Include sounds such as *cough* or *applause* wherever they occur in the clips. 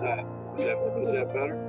That? Is that, is that better?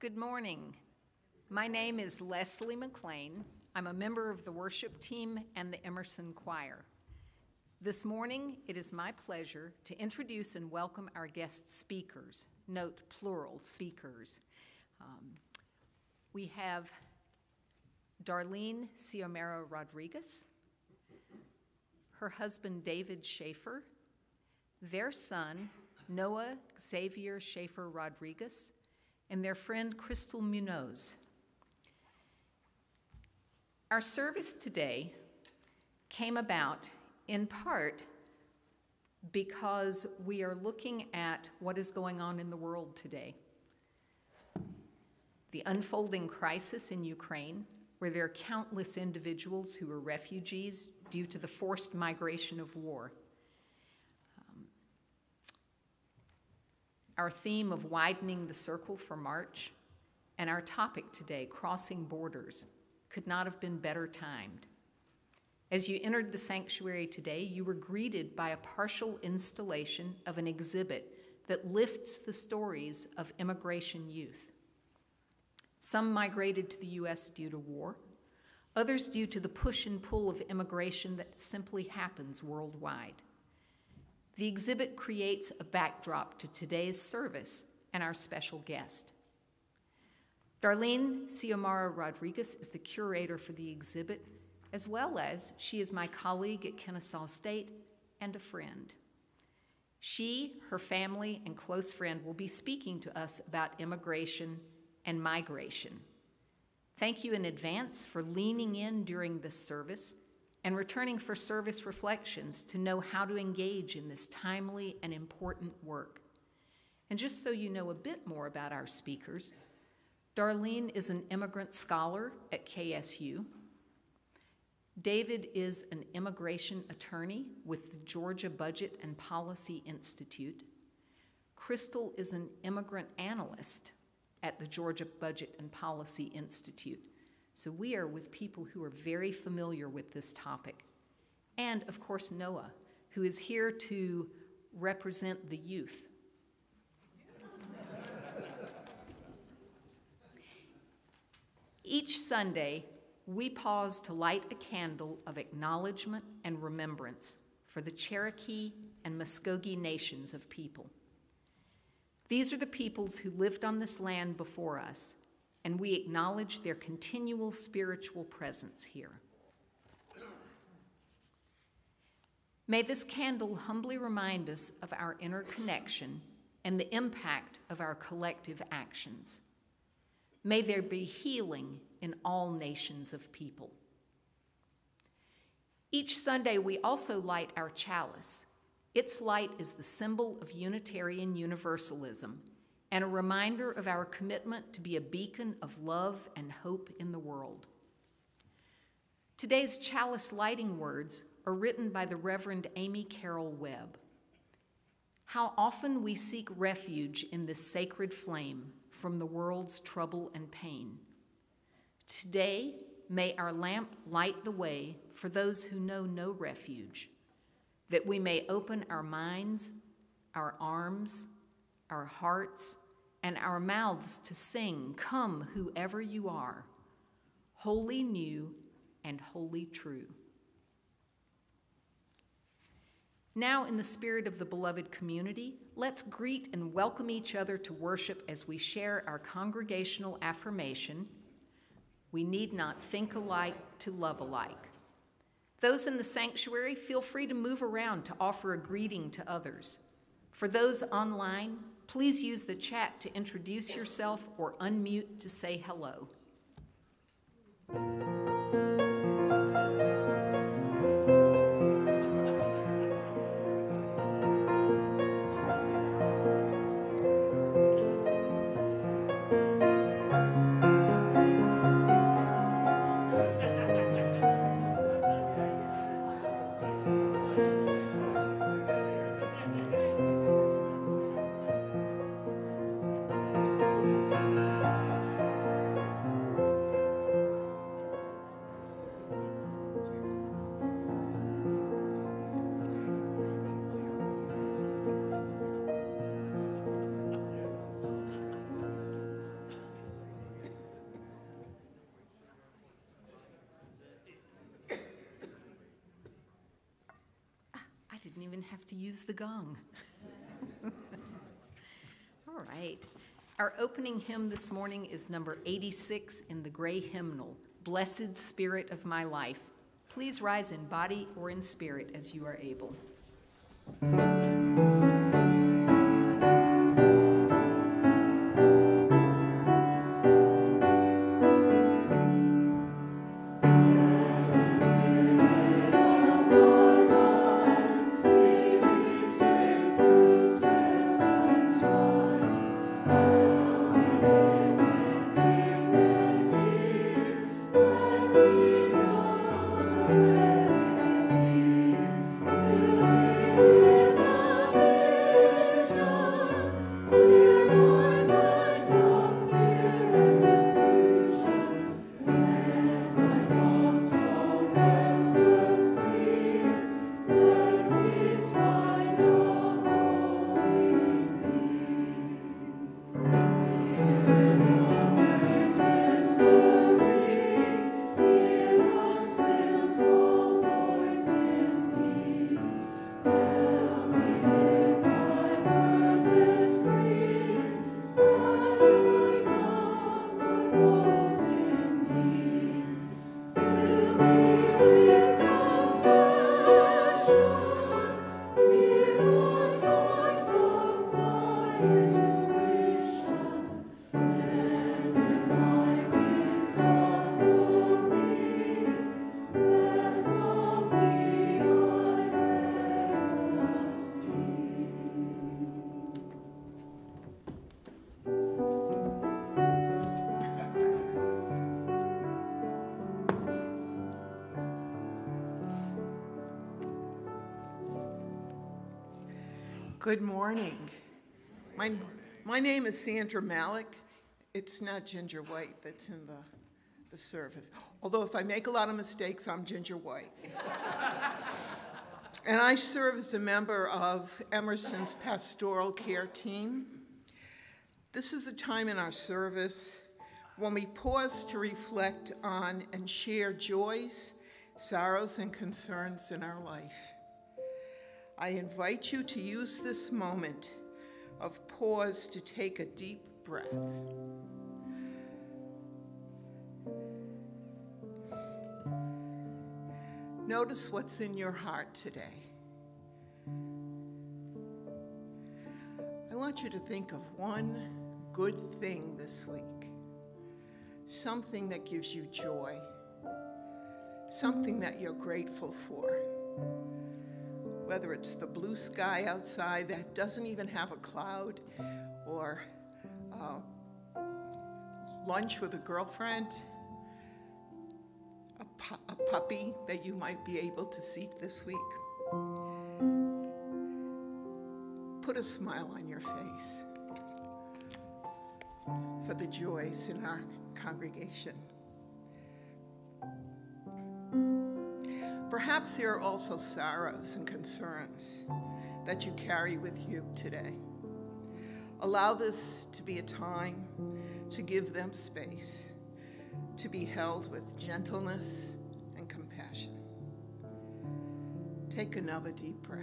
Good morning. My name is Leslie McLean. I'm a member of the worship team and the Emerson Choir. This morning, it is my pleasure to introduce and welcome our guest speakers. Note plural speakers. Um, we have Darlene Xiomara Rodriguez, her husband David Schaefer, their son Noah Xavier Schaefer Rodriguez, and their friend Crystal Munoz. Our service today came about in part because we are looking at what is going on in the world today. The unfolding crisis in Ukraine, where there are countless individuals who are refugees due to the forced migration of war. Our theme of widening the circle for March and our topic today, crossing borders, could not have been better timed. As you entered the sanctuary today, you were greeted by a partial installation of an exhibit that lifts the stories of immigration youth. Some migrated to the U.S. due to war, others due to the push and pull of immigration that simply happens worldwide. The exhibit creates a backdrop to today's service and our special guest. Darlene Xiomara Rodriguez is the curator for the exhibit as well as she is my colleague at Kennesaw State and a friend. She, her family, and close friend will be speaking to us about immigration and migration. Thank you in advance for leaning in during this service and returning for service reflections to know how to engage in this timely and important work. And just so you know a bit more about our speakers, Darlene is an immigrant scholar at KSU David is an immigration attorney with the Georgia Budget and Policy Institute. Crystal is an immigrant analyst at the Georgia Budget and Policy Institute. So we are with people who are very familiar with this topic. And of course, Noah, who is here to represent the youth. Each Sunday, we pause to light a candle of acknowledgement and remembrance for the Cherokee and Muskogee nations of people. These are the peoples who lived on this land before us, and we acknowledge their continual spiritual presence here. May this candle humbly remind us of our interconnection and the impact of our collective actions. May there be healing in all nations of people. Each Sunday, we also light our chalice. Its light is the symbol of Unitarian Universalism and a reminder of our commitment to be a beacon of love and hope in the world. Today's chalice lighting words are written by the Reverend Amy Carroll Webb. How often we seek refuge in this sacred flame from the world's trouble and pain. Today, may our lamp light the way for those who know no refuge, that we may open our minds, our arms, our hearts, and our mouths to sing, Come, whoever you are, wholly new and wholly true. Now, in the spirit of the beloved community, let's greet and welcome each other to worship as we share our congregational affirmation we need not think alike to love alike. Those in the sanctuary, feel free to move around to offer a greeting to others. For those online, please use the chat to introduce yourself or unmute to say hello. Use the gong. *laughs* All right. Our opening hymn this morning is number 86 in the gray hymnal, Blessed Spirit of My Life. Please rise in body or in spirit as you are able. Good morning. My, my name is Sandra Malik. It's not Ginger White that's in the, the service. Although if I make a lot of mistakes, I'm Ginger White. *laughs* and I serve as a member of Emerson's pastoral care team. This is a time in our service when we pause to reflect on and share joys, sorrows, and concerns in our life. I invite you to use this moment of pause to take a deep breath. Notice what's in your heart today. I want you to think of one good thing this week, something that gives you joy, something that you're grateful for whether it's the blue sky outside that doesn't even have a cloud, or uh, lunch with a girlfriend, a, pu- a puppy that you might be able to seek this week. Put a smile on your face for the joys in our congregation. Perhaps there are also sorrows and concerns that you carry with you today. Allow this to be a time to give them space, to be held with gentleness and compassion. Take another deep breath.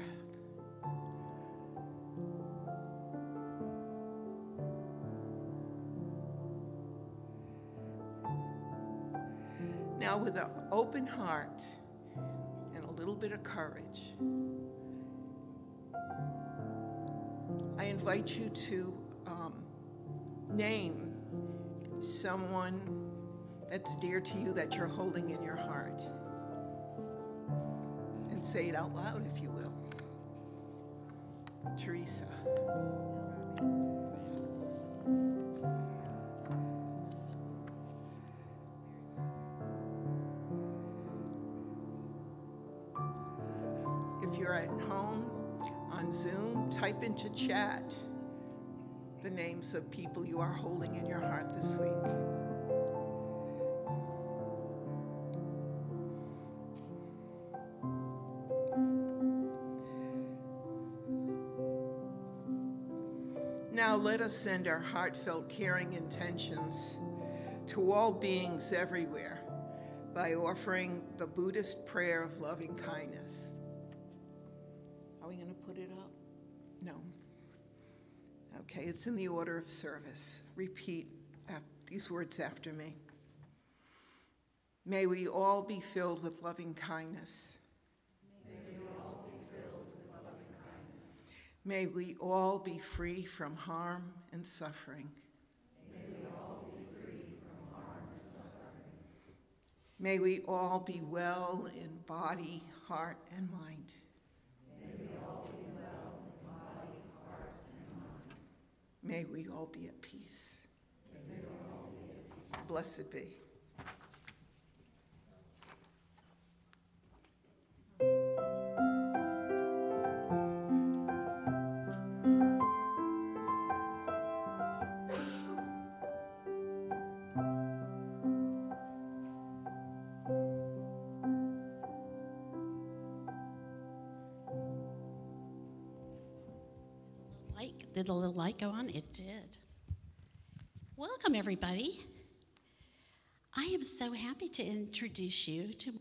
Now, with an open heart, little bit of courage. I invite you to um, name someone that's dear to you that you're holding in your heart. And say it out loud if you will. Teresa. The names of people you are holding in your heart this week. Now let us send our heartfelt caring intentions to all beings everywhere by offering the Buddhist prayer of loving kindness. Okay, it's in the order of service. Repeat these words after me. May we all be filled with loving kindness. May we all be filled with loving kindness. May we all be free from harm and suffering. May we all be free from harm and suffering. May we all be well in body, heart, and mind. May we all be at peace. Blessed be. Did the little light go on? It did. Welcome, everybody. I am so happy to introduce you to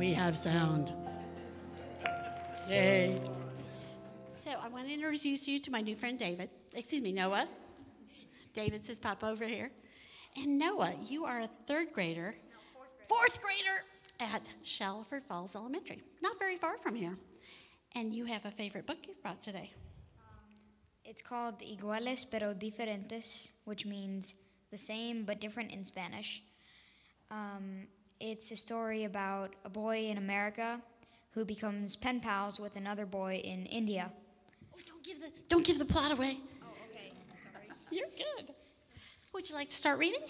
We have sound. Yay. So I want to introduce you to my new friend David. Excuse me, Noah. David says, Pop over here. And Noah, you are a third grader, fourth grader at Shallowford Falls Elementary, not very far from here. And you have a favorite book you've brought today. It's called Iguales pero diferentes, which means the same but different in Spanish. Um, it's a story about a boy in America who becomes pen pals with another boy in India. Oh, don't give the don't give the plot away. Oh, okay. Sorry. You're good. Would you like to start reading?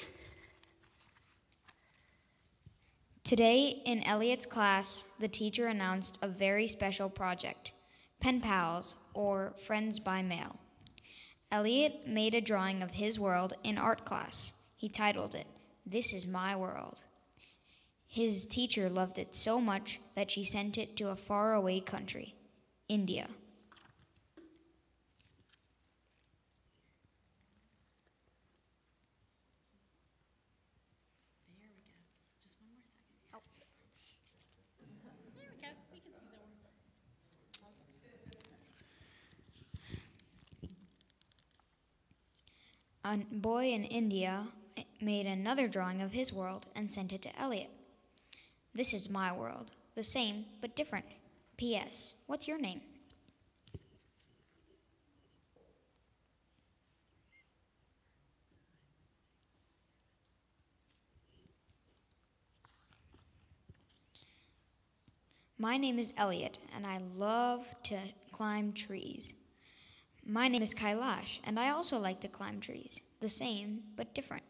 Today in Elliot's class, the teacher announced a very special project pen pals, or friends by mail. Elliot made a drawing of his world in art class. He titled it, This is My World. His teacher loved it so much that she sent it to a faraway country, India. A boy in India made another drawing of his world and sent it to Elliot. This is my world, the same but different. P.S. What's your name? My name is Elliot, and I love to climb trees. My name is Kailash, and I also like to climb trees. The same, but different.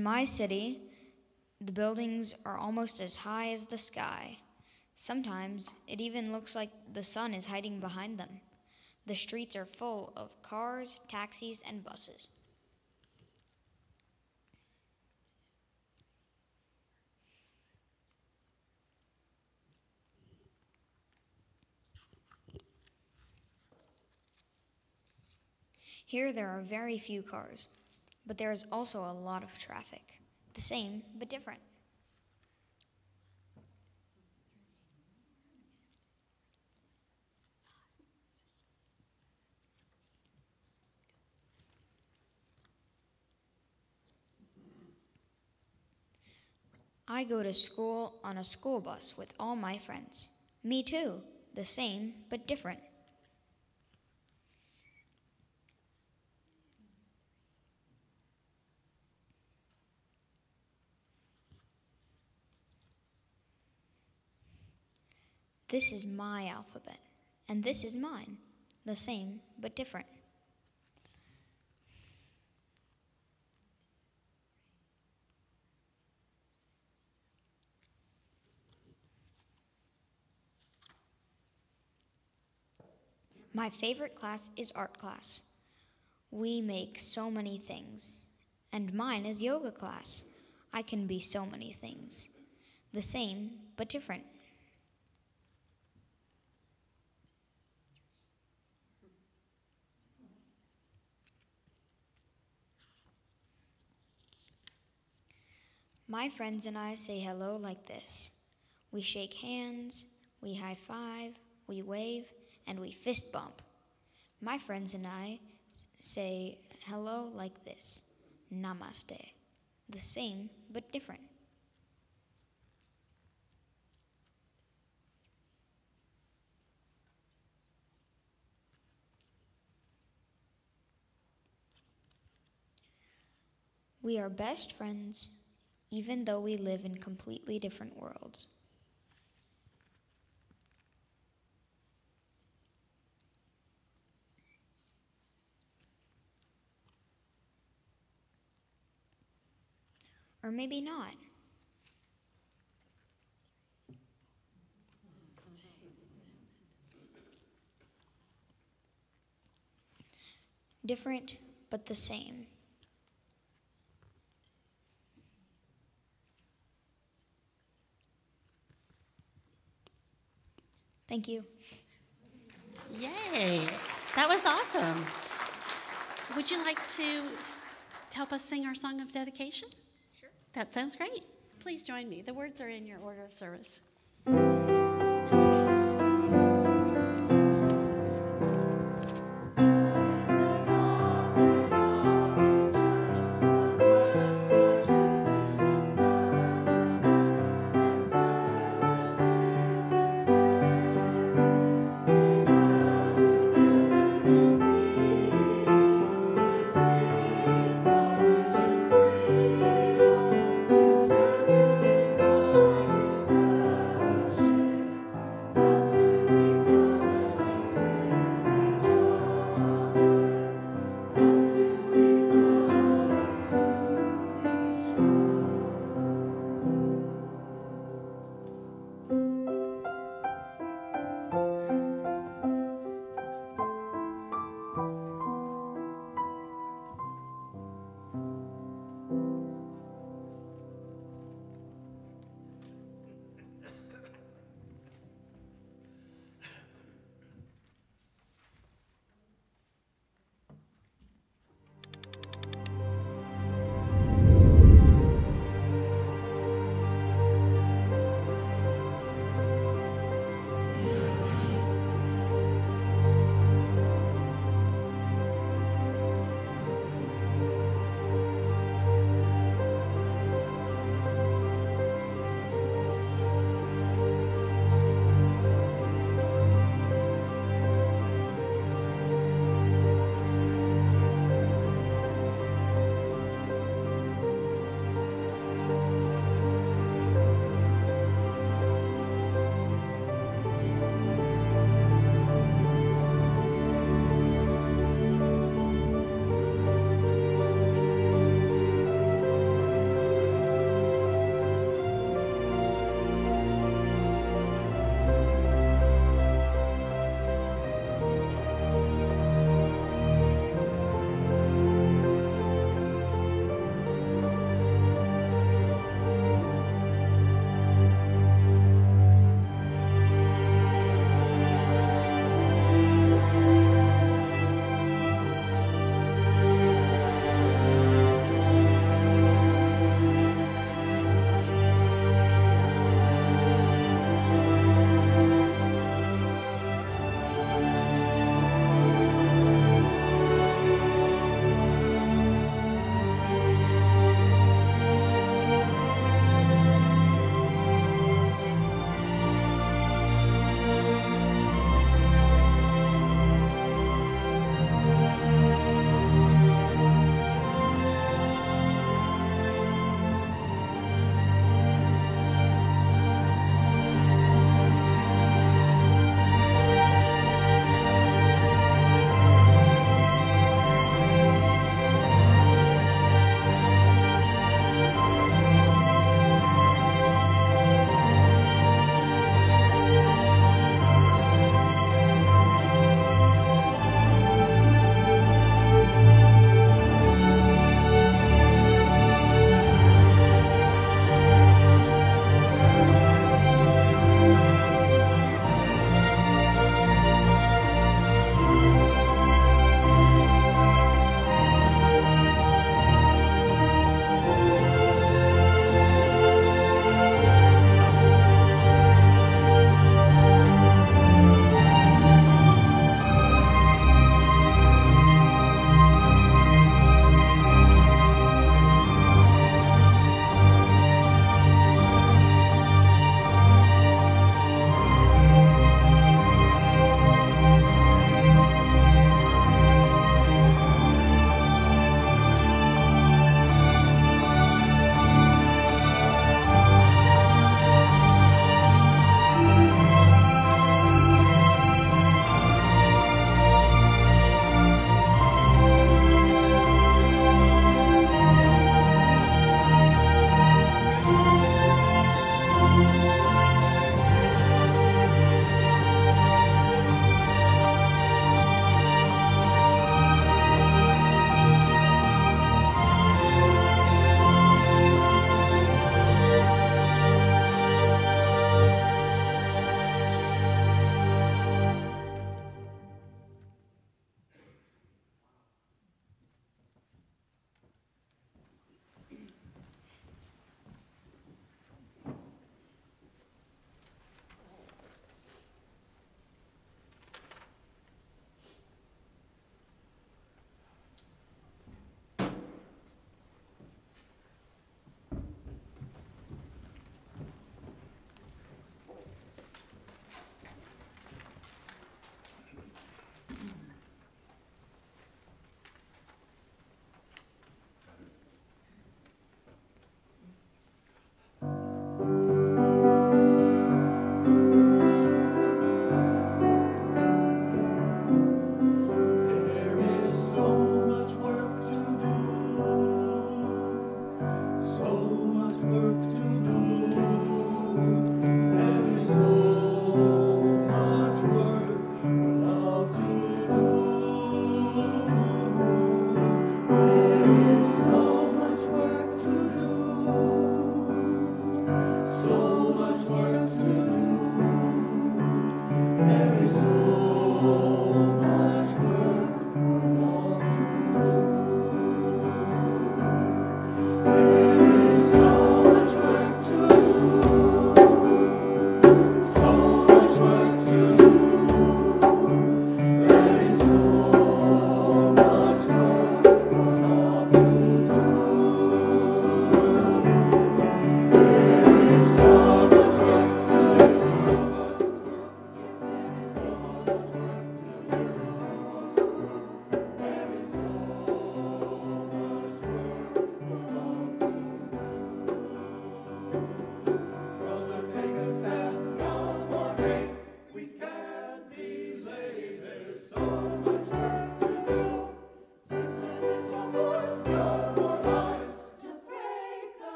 In my city, the buildings are almost as high as the sky. Sometimes it even looks like the sun is hiding behind them. The streets are full of cars, taxis, and buses. Here there are very few cars, but there is also a lot of traffic. The same, but different. I go to school on a school bus with all my friends. Me too, the same, but different. This is my alphabet, and this is mine, the same but different. My favorite class is art class. We make so many things. And mine is yoga class. I can be so many things. The same, but different. My friends and I say hello like this. We shake hands, we high five, we wave, and we fist bump. My friends and I say hello like this Namaste. The same, but different. We are best friends, even though we live in completely different worlds. Or maybe not. Different, but the same. Thank you. Yay. That was awesome. Would you like to help us sing our song of dedication? Sure. That sounds great. Please join me. The words are in your order of service.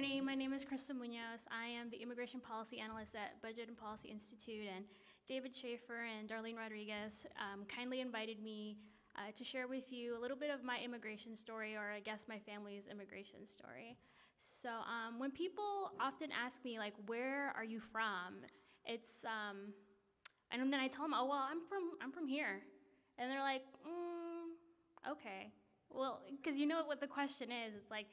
Morning. My name is Krista Munoz. I am the Immigration Policy Analyst at Budget and Policy Institute, and David Schaefer and Darlene Rodriguez um, kindly invited me uh, to share with you a little bit of my immigration story, or I guess my family's immigration story. So, um, when people often ask me, like, where are you from? It's, um, and then I tell them, oh, well, I'm from, I'm from here. And they're like, mm, okay. Well, because you know what the question is. It's like,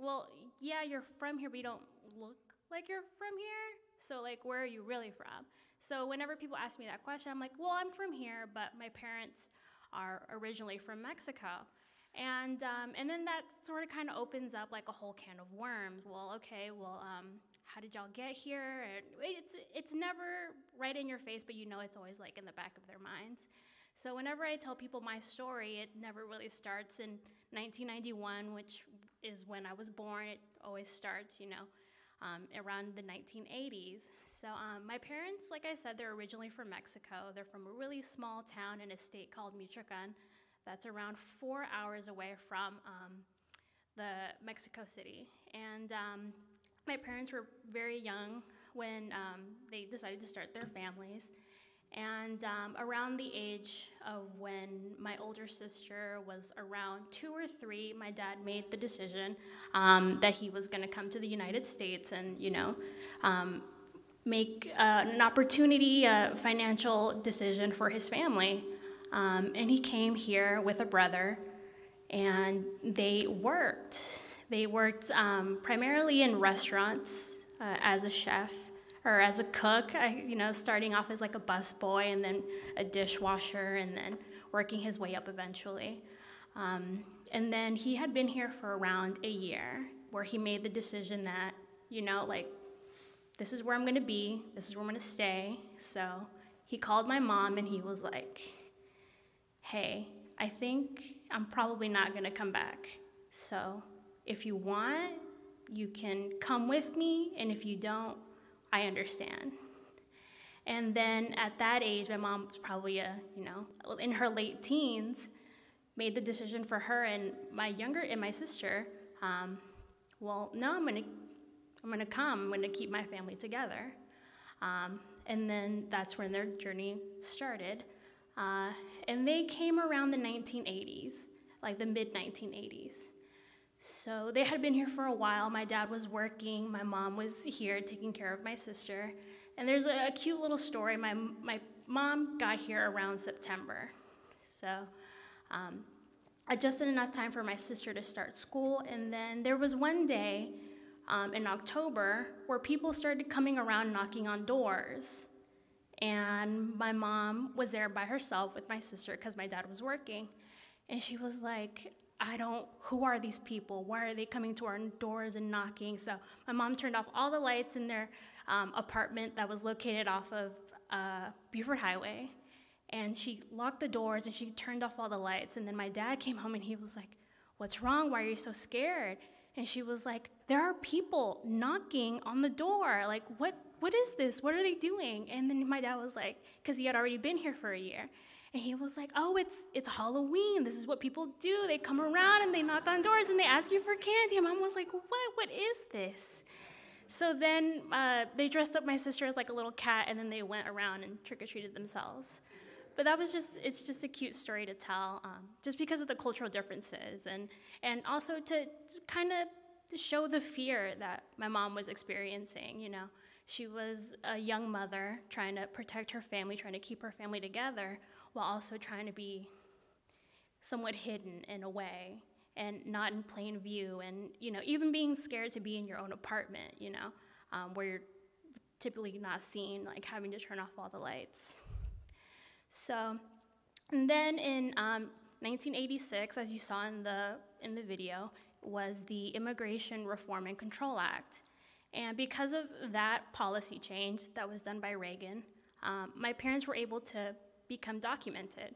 well, yeah, you're from here, but you don't look like you're from here. So, like, where are you really from? So, whenever people ask me that question, I'm like, well, I'm from here, but my parents are originally from Mexico. And, um, and then that sort of kind of opens up like a whole can of worms. Well, okay, well, um, how did y'all get here? And it's, it's never right in your face, but you know it's always like in the back of their minds. So whenever I tell people my story, it never really starts in 1991, which is when I was born. It always starts, you know, um, around the 1980s. So um, my parents, like I said, they're originally from Mexico. They're from a really small town in a state called Michoacan that's around four hours away from um, the Mexico City. And um, my parents were very young when um, they decided to start their families. And um, around the age of when my older sister was around two or three, my dad made the decision um, that he was going to come to the United States and, you know, um, make uh, an opportunity, a financial decision for his family. Um, and he came here with a brother, and they worked. They worked um, primarily in restaurants uh, as a chef or as a cook, I, you know, starting off as like a busboy and then a dishwasher and then working his way up eventually. Um, and then he had been here for around a year where he made the decision that, you know, like, this is where I'm gonna be, this is where I'm gonna stay. So he called my mom and he was like, hey, I think I'm probably not gonna come back. So if you want, you can come with me, and if you don't, I understand. And then at that age, my mom was probably a, you know, in her late teens, made the decision for her and my younger and my sister. Um, well, no, I'm gonna, I'm gonna come. I'm gonna keep my family together. Um, and then that's when their journey started. Uh, and they came around the 1980s, like the mid 1980s. So they had been here for a while. My dad was working, my mom was here taking care of my sister. And there's a, a cute little story. My, my mom got here around September. So um, adjusted enough time for my sister to start school. And then there was one day um, in October where people started coming around knocking on doors. And my mom was there by herself with my sister because my dad was working. And she was like, I don't, who are these people? Why are they coming to our doors and knocking? So my mom turned off all the lights in their um, apartment that was located off of uh, Buford Highway. And she locked the doors and she turned off all the lights. And then my dad came home and he was like, What's wrong? Why are you so scared? And she was like, There are people knocking on the door. Like, what, what is this? What are they doing? And then my dad was like, Because he had already been here for a year. And he was like, "Oh, it's it's Halloween. This is what people do. They come around and they knock on doors and they ask you for candy." And mom was like, "What? What is this?" So then uh, they dressed up my sister as like a little cat, and then they went around and trick or treated themselves. But that was just it's just a cute story to tell, um, just because of the cultural differences, and and also to kind of show the fear that my mom was experiencing. You know, she was a young mother trying to protect her family, trying to keep her family together while also trying to be somewhat hidden in a way and not in plain view and you know even being scared to be in your own apartment you know um, where you're typically not seen like having to turn off all the lights. So and then in um, 1986 as you saw in the in the video was the immigration reform and control act. And because of that policy change that was done by reagan um, my parents were able to become documented.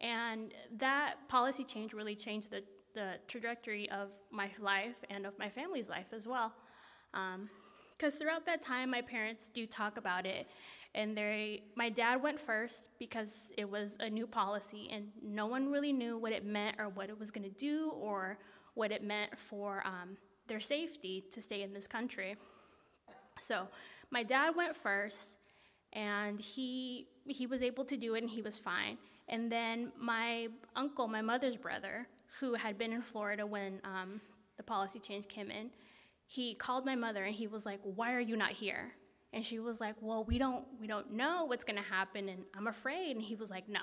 And that policy change really changed the, the trajectory of my life and of my family's life as well. Because um, throughout that time, my parents do talk about it. And they, my dad went first because it was a new policy, and no one really knew what it meant or what it was going to do or what it meant for um, their safety to stay in this country. So my dad went first, and he he was able to do it, and he was fine. And then my uncle, my mother's brother, who had been in Florida when um, the policy change came in, he called my mother and he was like, "Why are you not here?" And she was like, "Well, we don't we don't know what's going to happen, and I'm afraid." And he was like, "No,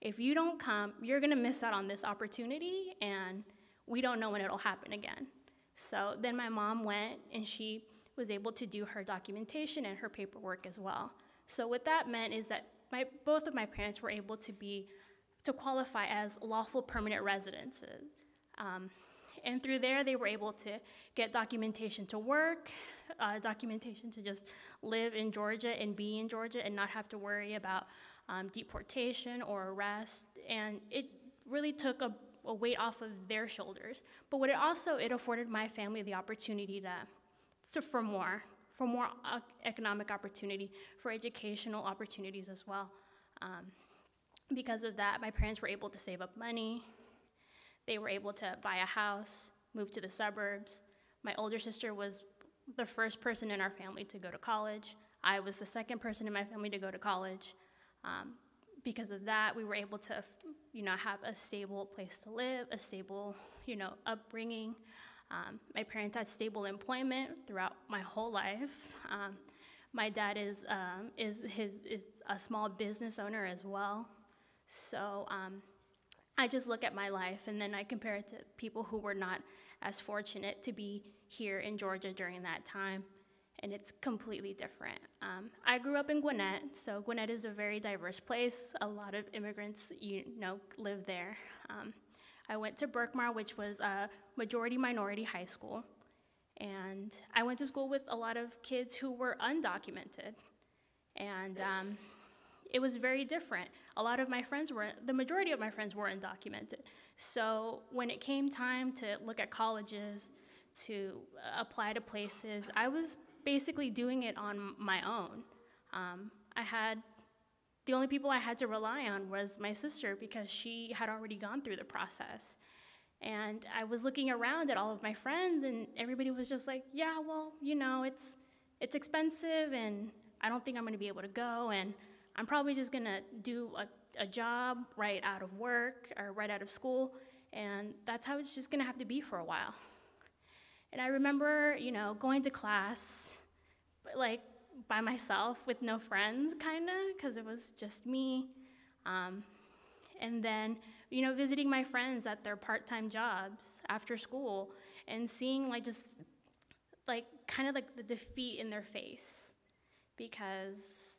if you don't come, you're going to miss out on this opportunity, and we don't know when it'll happen again." So then my mom went and she was able to do her documentation and her paperwork as well. So what that meant is that my, both of my parents were able to be to qualify as lawful permanent residences. Um, and through there, they were able to get documentation to work, uh, documentation to just live in Georgia and be in Georgia and not have to worry about um, deportation or arrest. And it really took a, a weight off of their shoulders. But what it also, it afforded my family the opportunity to, to for more, for more economic opportunity, for educational opportunities as well. Um, because of that, my parents were able to save up money. They were able to buy a house, move to the suburbs. My older sister was the first person in our family to go to college. I was the second person in my family to go to college. Um, because of that, we were able to, you know, have a stable place to live, a stable, you know, upbringing. Um, my parents had stable employment throughout my whole life. Um, my dad is um, is his is a small business owner as well. So um, I just look at my life and then I compare it to people who were not as fortunate to be here in Georgia during that time, and it's completely different. Um, I grew up in Gwinnett, so Gwinnett is a very diverse place. A lot of immigrants, you know, live there. I went to Berkmar, which was a majority minority high school, and I went to school with a lot of kids who were undocumented, and um, it was very different. A lot of my friends were, the majority of my friends were undocumented. So when it came time to look at colleges, to apply to places, I was basically doing it on my own. Um, I had, the only people I had to rely on was my sister because she had already gone through the process. And I was looking around at all of my friends, and everybody was just like, yeah, well, you know, it's, it's expensive, and I don't think I'm gonna be able to go, and I'm probably just gonna do a, a job right out of work or right out of school, and that's how it's just gonna have to be for a while. And I remember, you know, going to class, but like by myself with no friends, kind of, because it was just me. Um, and then, you know, visiting my friends at their part time jobs after school and seeing, like, just like kind of like the defeat in their face because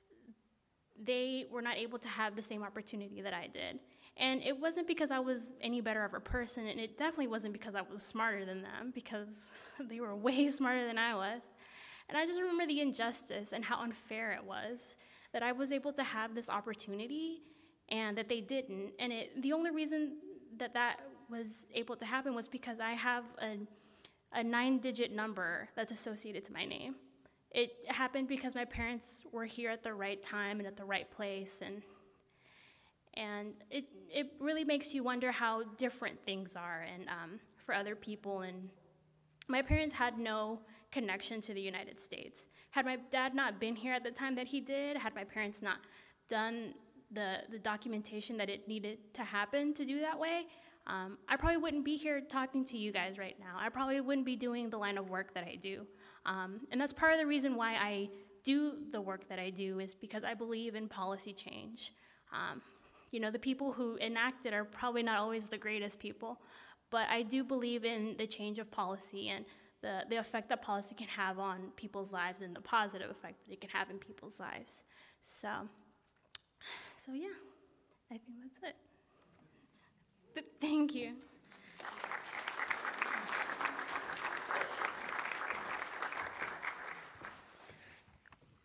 they were not able to have the same opportunity that I did. And it wasn't because I was any better of a person, and it definitely wasn't because I was smarter than them, because *laughs* they were way smarter than I was. And I just remember the injustice and how unfair it was that I was able to have this opportunity and that they didn't. And it, the only reason that that was able to happen was because I have a, a nine digit number that's associated to my name it happened because my parents were here at the right time and at the right place and and it, it really makes you wonder how different things are and um, for other people and my parents had no connection to the united states. Had my dad not been here at the time that he did had my parents not done the, the documentation that it needed to happen to do that way um, i probably wouldn't be here talking to you guys right now. I probably wouldn't be doing the line of work that i do. Um, and that's part of the reason why I do the work that I do is because I believe in policy change. Um, you know, the people who enact it are probably not always the greatest people, but I do believe in the change of policy and the, the effect that policy can have on people's lives and the positive effect that it can have in people's lives. So, so yeah, I think that's it. But thank you.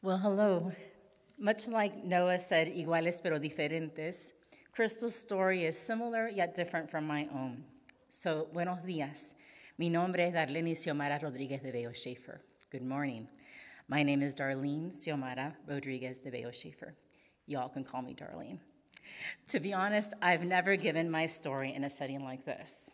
Well, hello. Much like Noah said, iguales pero diferentes, Crystal's story is similar yet different from my own. So, buenos días. Mi nombre es Darlene Xiomara Rodriguez de Bello Schaefer. Good morning. My name is Darlene Xiomara Rodriguez de Bello Schaefer. Y'all can call me Darlene. To be honest, I've never given my story in a setting like this.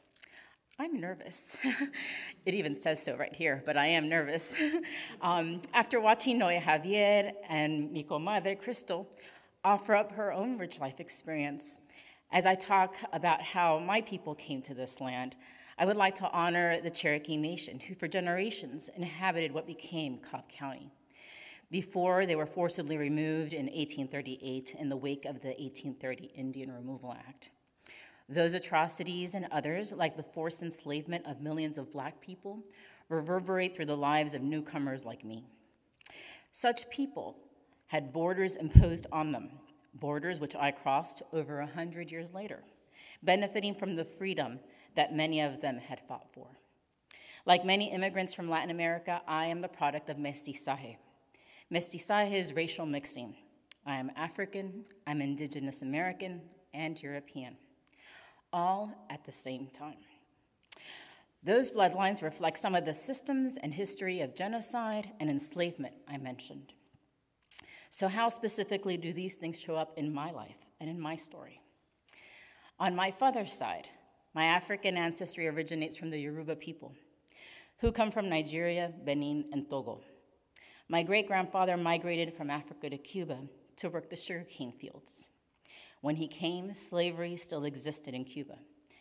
I'm nervous. *laughs* it even says so right here, but I am nervous. *laughs* um, after watching Noe Javier and mi Madre, Crystal offer up her own rich life experience, as I talk about how my people came to this land, I would like to honor the Cherokee Nation, who for generations inhabited what became Cobb County. Before they were forcibly removed in 1838 in the wake of the 1830 Indian Removal Act. Those atrocities and others, like the forced enslavement of millions of black people, reverberate through the lives of newcomers like me. Such people had borders imposed on them, borders which I crossed over a hundred years later, benefiting from the freedom that many of them had fought for. Like many immigrants from Latin America, I am the product of mestizaje. Mestizaje is racial mixing. I am African, I'm Indigenous American, and European all at the same time. Those bloodlines reflect some of the systems and history of genocide and enslavement I mentioned. So, how specifically do these things show up in my life and in my story? On my father's side, my African ancestry originates from the Yoruba people, who come from Nigeria, Benin, and Togo. My great grandfather migrated from Africa to Cuba to work the sugarcane fields. When he came, slavery still existed in Cuba,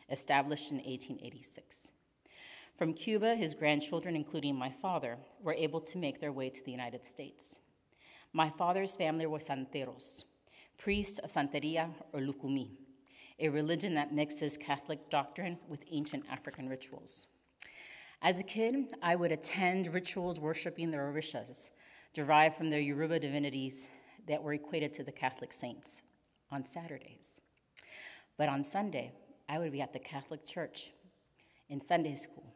established in 1886. From Cuba, his grandchildren, including my father, were able to make their way to the United States. My father's family were santeros, priests of Santeria or Lucumi, a religion that mixes Catholic doctrine with ancient African rituals. As a kid, I would attend rituals worshiping the Orishas, derived from their Yoruba divinities that were equated to the Catholic saints on Saturdays. But on Sunday, I would be at the Catholic Church in Sunday school,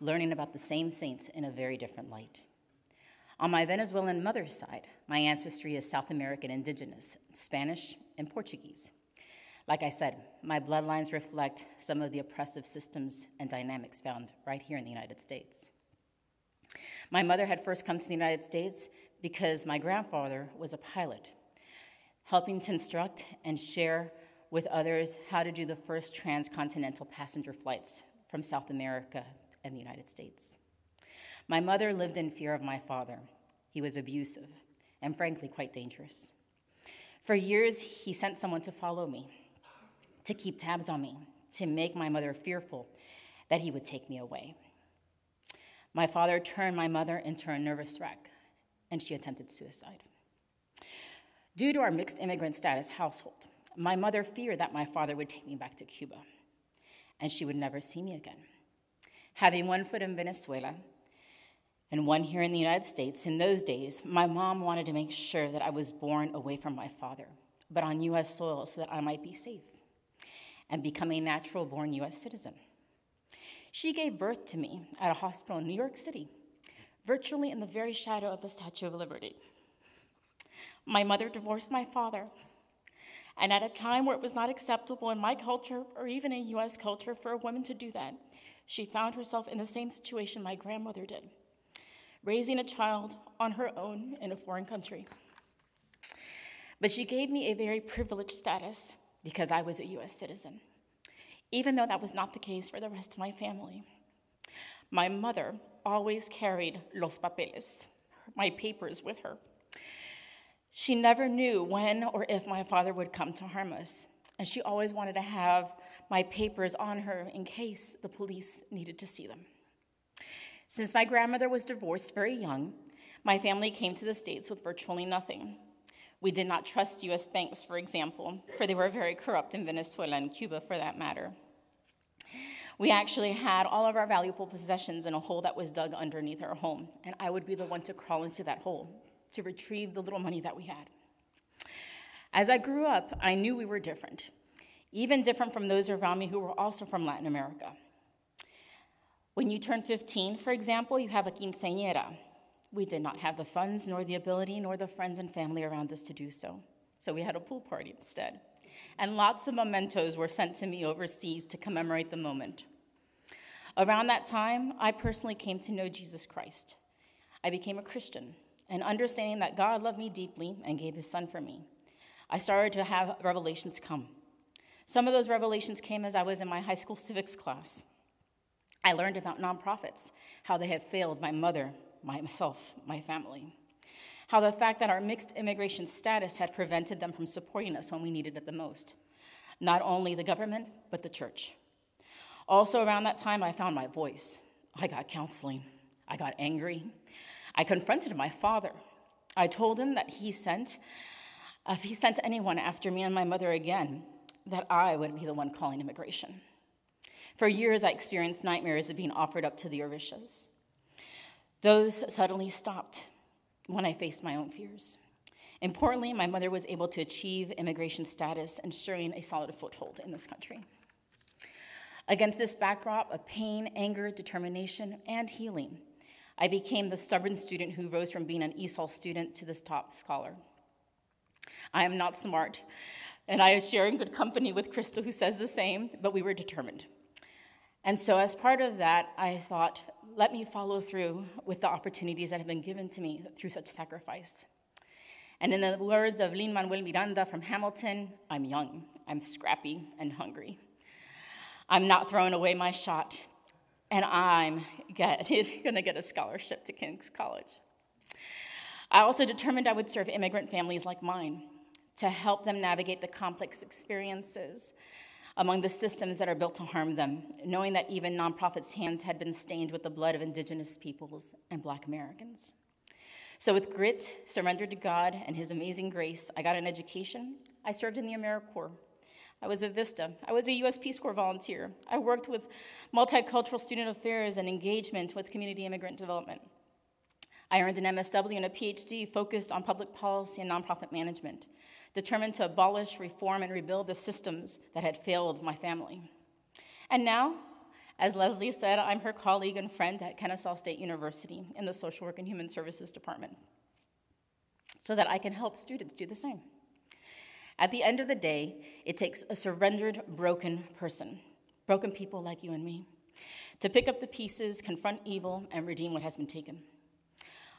learning about the same saints in a very different light. On my Venezuelan mother's side, my ancestry is South American indigenous, Spanish, and Portuguese. Like I said, my bloodlines reflect some of the oppressive systems and dynamics found right here in the United States. My mother had first come to the United States because my grandfather was a pilot helping to instruct and share with others how to do the first transcontinental passenger flights from South America and the United States. My mother lived in fear of my father. He was abusive and frankly quite dangerous. For years, he sent someone to follow me, to keep tabs on me, to make my mother fearful that he would take me away. My father turned my mother into a nervous wreck, and she attempted suicide. Due to our mixed immigrant status household, my mother feared that my father would take me back to Cuba and she would never see me again. Having one foot in Venezuela and one here in the United States, in those days, my mom wanted to make sure that I was born away from my father, but on US soil so that I might be safe and become a natural born US citizen. She gave birth to me at a hospital in New York City, virtually in the very shadow of the Statue of Liberty. My mother divorced my father. And at a time where it was not acceptable in my culture or even in US culture for a woman to do that, she found herself in the same situation my grandmother did, raising a child on her own in a foreign country. But she gave me a very privileged status because I was a US citizen, even though that was not the case for the rest of my family. My mother always carried los papeles, my papers, with her. She never knew when or if my father would come to harm us, and she always wanted to have my papers on her in case the police needed to see them. Since my grandmother was divorced very young, my family came to the States with virtually nothing. We did not trust US banks, for example, for they were very corrupt in Venezuela and Cuba for that matter. We actually had all of our valuable possessions in a hole that was dug underneath our home, and I would be the one to crawl into that hole to retrieve the little money that we had. As I grew up, I knew we were different, even different from those around me who were also from Latin America. When you turn 15, for example, you have a quinceañera. We did not have the funds, nor the ability, nor the friends and family around us to do so. So we had a pool party instead. And lots of mementos were sent to me overseas to commemorate the moment. Around that time, I personally came to know Jesus Christ. I became a Christian and understanding that God loved me deeply and gave his son for me, I started to have revelations come. Some of those revelations came as I was in my high school civics class. I learned about nonprofits, how they had failed my mother, myself, my family. How the fact that our mixed immigration status had prevented them from supporting us when we needed it the most. Not only the government, but the church. Also, around that time, I found my voice. I got counseling. I got angry. I confronted my father. I told him that he sent, if he sent anyone after me and my mother again, that I would be the one calling immigration. For years, I experienced nightmares of being offered up to the Orishas. Those suddenly stopped when I faced my own fears. Importantly, my mother was able to achieve immigration status, ensuring a solid foothold in this country. Against this backdrop of pain, anger, determination, and healing, I became the stubborn student who rose from being an ESOL student to this top scholar. I am not smart, and I share in good company with Crystal, who says the same, but we were determined. And so, as part of that, I thought, let me follow through with the opportunities that have been given to me through such sacrifice. And in the words of Lin Manuel Miranda from Hamilton, I'm young, I'm scrappy, and hungry. I'm not throwing away my shot, and I'm *laughs* gonna get a scholarship to King's College. I also determined I would serve immigrant families like mine to help them navigate the complex experiences among the systems that are built to harm them, knowing that even nonprofits' hands had been stained with the blood of indigenous peoples and black Americans. So, with grit, surrendered to God and His amazing grace, I got an education. I served in the AmeriCorps. I was a VISTA. I was a U.S. Peace Corps volunteer. I worked with multicultural student affairs and engagement with community immigrant development. I earned an MSW and a PhD focused on public policy and nonprofit management determined to abolish, reform, and rebuild the systems that had failed my family. And now, as Leslie said, I'm her colleague and friend at Kennesaw State University in the Social Work and Human Services Department, so that I can help students do the same. At the end of the day, it takes a surrendered, broken person, broken people like you and me, to pick up the pieces, confront evil, and redeem what has been taken.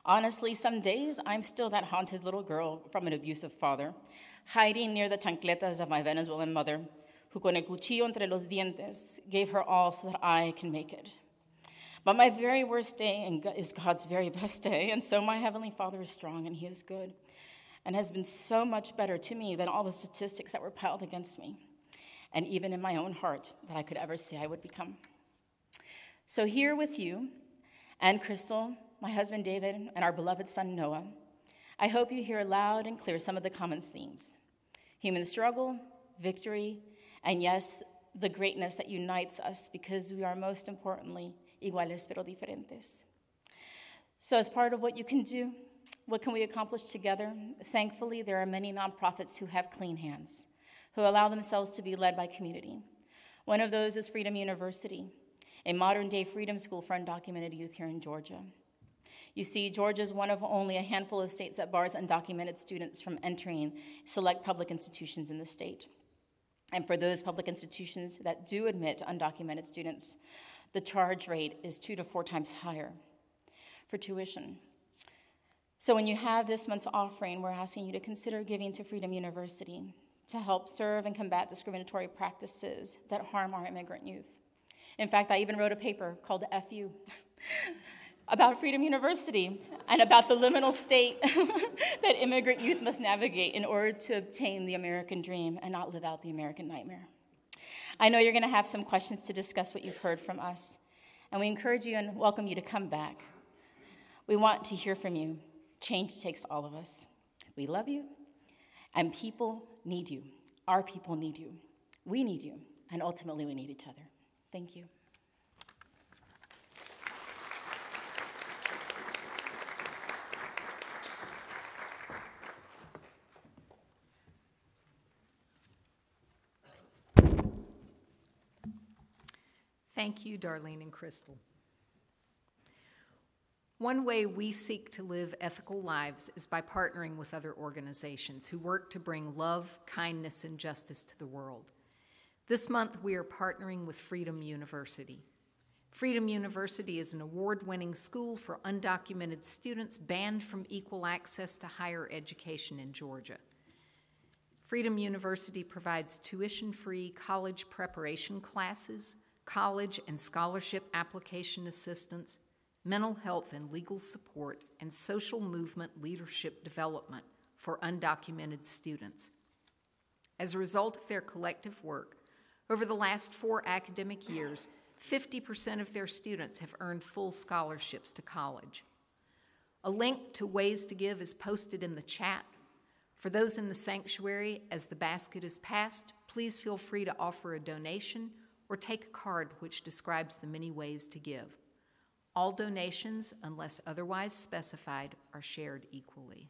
Honestly, some days I'm still that haunted little girl from an abusive father, hiding near the chancletas of my Venezuelan mother, who con el cuchillo entre los dientes gave her all so that I can make it. But my very worst day is God's very *laughs* best day, and so my Heavenly Father is strong and He is good and has been so much better to me than all the statistics that were piled against me, and even in my own heart that I could ever say I would become. So, here with you and Crystal my husband David, and our beloved son Noah, I hope you hear loud and clear some of the common themes human struggle, victory, and yes, the greatness that unites us because we are most importantly iguales pero diferentes. So, as part of what you can do, what can we accomplish together? Thankfully, there are many nonprofits who have clean hands, who allow themselves to be led by community. One of those is Freedom University, a modern day freedom school for undocumented youth here in Georgia. You see, Georgia is one of only a handful of states that bars undocumented students from entering select public institutions in the state. And for those public institutions that do admit undocumented students, the charge rate is two to four times higher for tuition. So when you have this month's offering, we're asking you to consider giving to Freedom University to help serve and combat discriminatory practices that harm our immigrant youth. In fact, I even wrote a paper called FU. *laughs* about Freedom University and about the liminal state *laughs* that immigrant youth must navigate in order to obtain the American dream and not live out the American nightmare. I know you're going to have some questions to discuss what you've heard from us, and we encourage you and welcome you to come back. We want to hear from you. Change takes all of us. We love you, and people need you. Our people need you. We need you, and ultimately, we need each other. Thank you. Thank you, Darlene and Crystal. One way we seek to live ethical lives is by partnering with other organizations who work to bring love, kindness, and justice to the world. This month, we are partnering with Freedom University. Freedom University is an award winning school for undocumented students banned from equal access to higher education in Georgia. Freedom University provides tuition free college preparation classes college and scholarship application assistance, mental health and legal support, and social movement leadership development for undocumented students. As a result of their collective work, over the last four academic years, 50% of their students have earned full scholarships to college. A link to ways to give is posted in the chat. For those in the sanctuary, as the basket is passed, please feel free to offer a donation or take a card which describes the many ways to give. All donations, unless otherwise specified, are shared equally.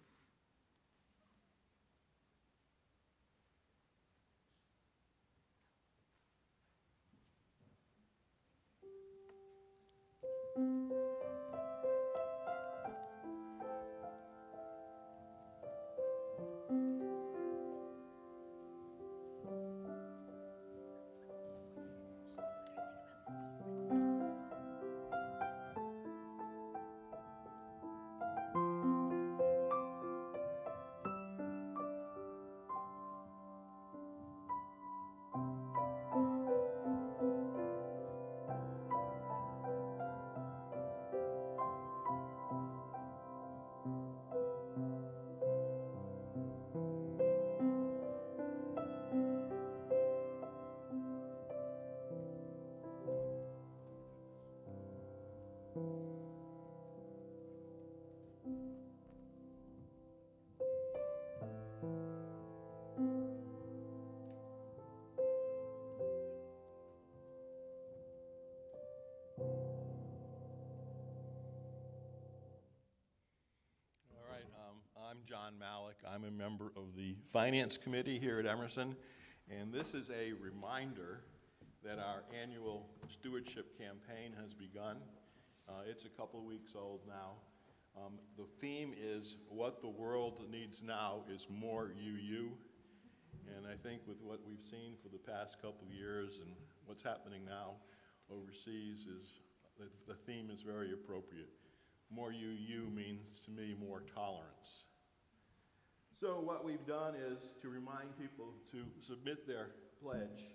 I'm a member of the Finance Committee here at Emerson, and this is a reminder that our annual stewardship campaign has begun. Uh, It's a couple of weeks old now. Um, The theme is, "What the world needs now is more UU." And I think with what we've seen for the past couple of years and what's happening now overseas is, the, the theme is very appropriate. More UU means to me more tolerance. So what we've done is to remind people to submit their pledge.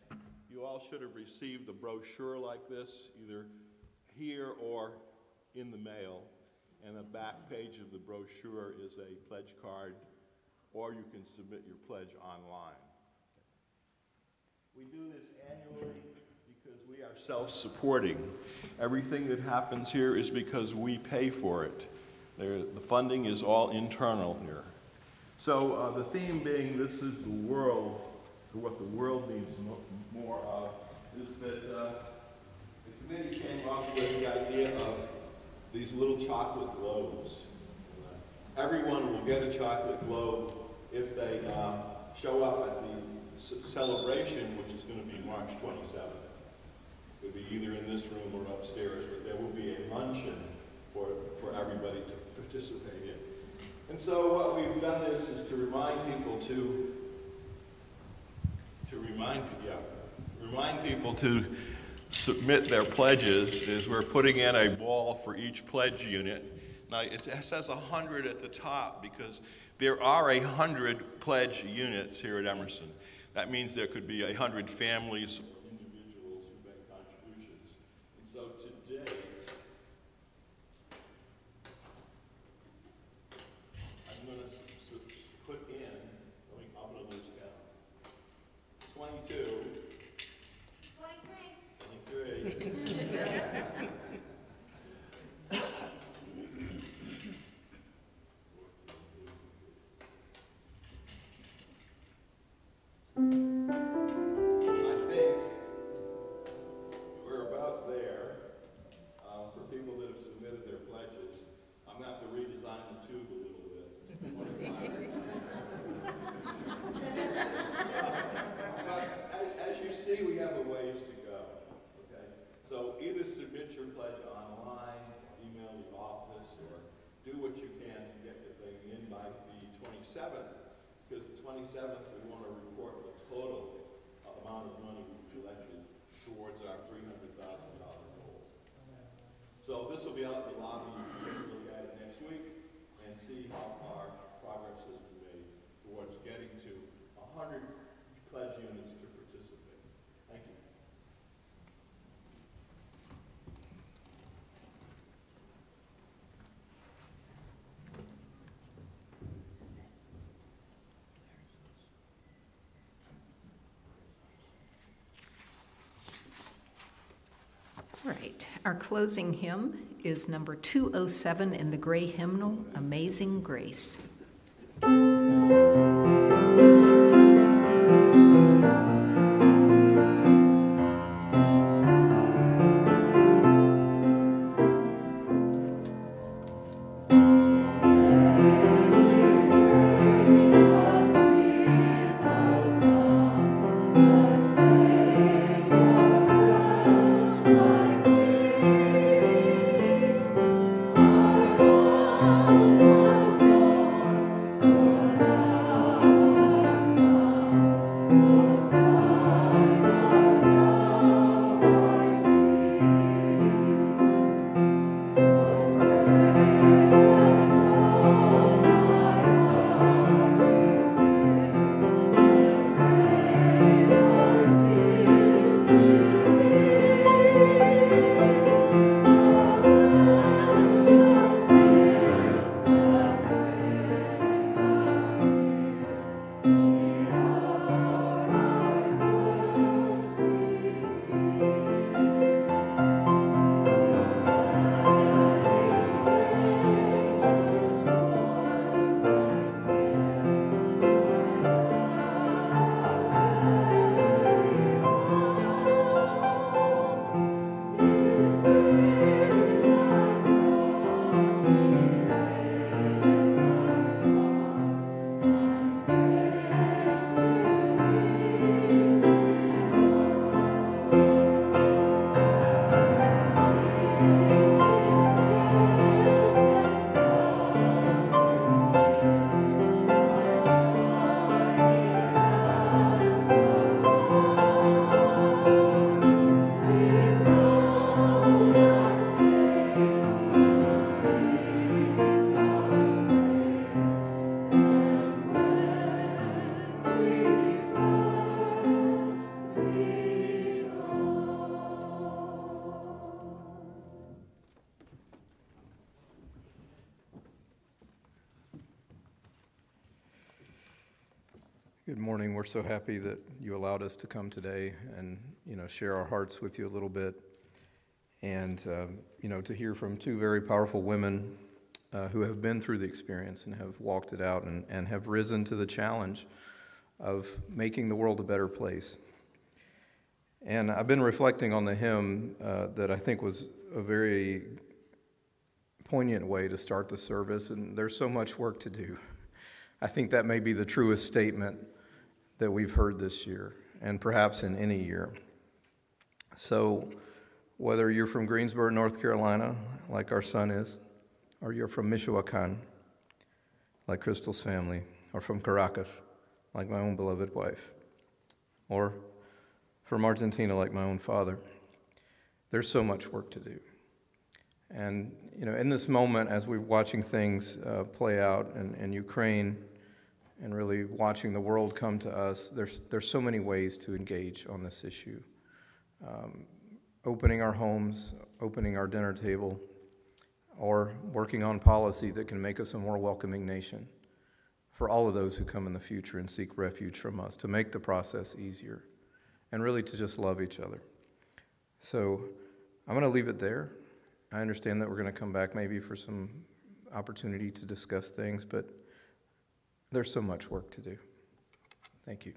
You all should have received a brochure like this, either here or in the mail. And the back page of the brochure is a pledge card, or you can submit your pledge online. We do this annually because we are self-supporting. Everything that happens here is because we pay for it. The funding is all internal here. So uh, the theme being this is the world, or what the world needs mo- more of, is that uh, the committee came up with the idea of these little chocolate globes. Everyone will get a chocolate globe if they uh, show up at the celebration, which is going to be March 27th. It'll be either in this room or upstairs, but there will be a luncheon for, for everybody to participate. And so what we've done is, is to remind people to, to remind, yeah, remind people to submit their pledges, is we're putting in a ball for each pledge unit. Now, it says 100 at the top because there are 100 pledge units here at Emerson. That means there could be 100 families this will be out in the lobby, look at it next week and see how far progress has been made towards getting to 100 pledge units to participate. Thank you. Our closing hymn is number 207 in the gray hymnal, Amazing Grace. So happy that you allowed us to come today and, you know, share our hearts with you a little bit. And, um, you know, to hear from two very powerful women uh, who have been through the experience and have walked it out and, and have risen to the challenge of making the world a better place. And I've been reflecting on the hymn uh, that I think was a very poignant way to start the service, and there's so much work to do. I think that may be the truest statement that we've heard this year, and perhaps in any year. So, whether you're from Greensboro, North Carolina, like our son is, or you're from Michoacan, like Crystal's family, or from Caracas, like my own beloved wife, or from Argentina, like my own father, there's so much work to do. And, you know, in this moment, as we're watching things uh, play out in, in Ukraine, and really watching the world come to us, there's, there's so many ways to engage on this issue. Um, opening our homes, opening our dinner table, or working on policy that can make us a more welcoming nation for all of those who come in the future and seek refuge from us, to make the process easier, and really to just love each other. So I'm going to leave it there. I understand that we're going to come back maybe for some opportunity to discuss things, but there's so much work to do. Thank you.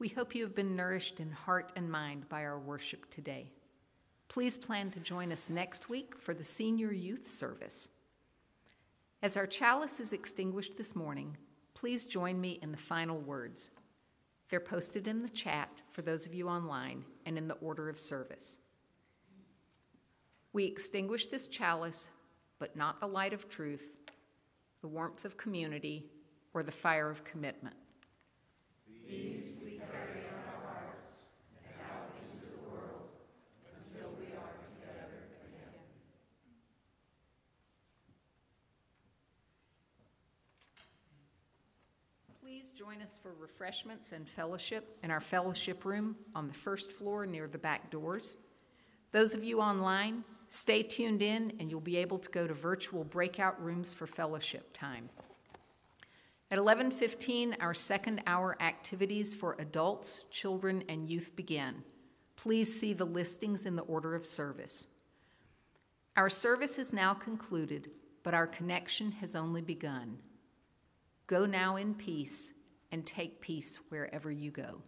We hope you have been nourished in heart and mind by our worship today. Please plan to join us next week for the Senior Youth Service. As our chalice is extinguished this morning, please join me in the final words. They're posted in the chat for those of you online and in the order of service. We extinguish this chalice, but not the light of truth, the warmth of community, or the fire of commitment. These we carry in our hearts and out into the world until we are together again. Please join us for refreshments and fellowship in our fellowship room on the first floor near the back doors. Those of you online, stay tuned in and you'll be able to go to virtual breakout rooms for fellowship time. At 11:15, our second hour activities for adults, children, and youth begin. Please see the listings in the order of service. Our service is now concluded, but our connection has only begun. Go now in peace and take peace wherever you go.